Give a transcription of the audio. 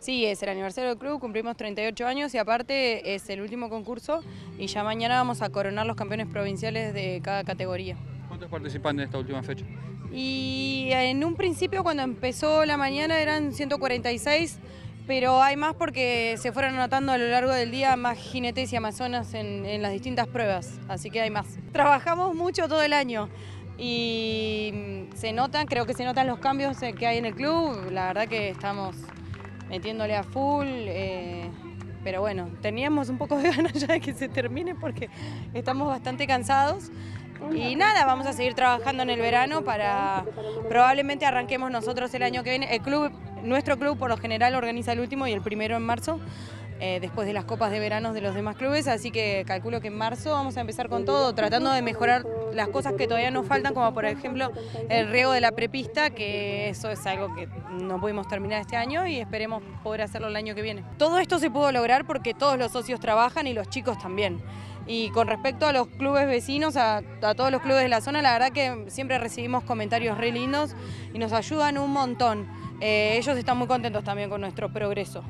Sí, es el aniversario del club, cumplimos 38 años y aparte es el último concurso y ya mañana vamos a coronar los campeones provinciales de cada categoría. ¿Cuántos participan en esta última fecha? Y en un principio cuando empezó la mañana eran 146, pero hay más porque se fueron anotando a lo largo del día más jinetes y amazonas en, en las distintas pruebas, así que hay más. Trabajamos mucho todo el año y se notan, creo que se notan los cambios que hay en el club, la verdad que estamos metiéndole a full, eh, pero bueno, teníamos un poco de ganas ya de que se termine porque estamos bastante cansados. Y nada, vamos a seguir trabajando en el verano para probablemente arranquemos nosotros el año que viene. El club, nuestro club por lo general organiza el último y el primero en marzo. Eh, después de las copas de verano de los demás clubes, así que calculo que en marzo vamos a empezar con todo, tratando de mejorar las cosas que todavía nos faltan, como por ejemplo el riego de la prepista, que eso es algo que no pudimos terminar este año y esperemos poder hacerlo el año que viene. Todo esto se pudo lograr porque todos los socios trabajan y los chicos también. Y con respecto a los clubes vecinos, a, todos los clubes de la zona, la verdad que siempre recibimos comentarios re lindos y nos ayudan un montón. Eh, ellos están muy contentos también con nuestro progreso.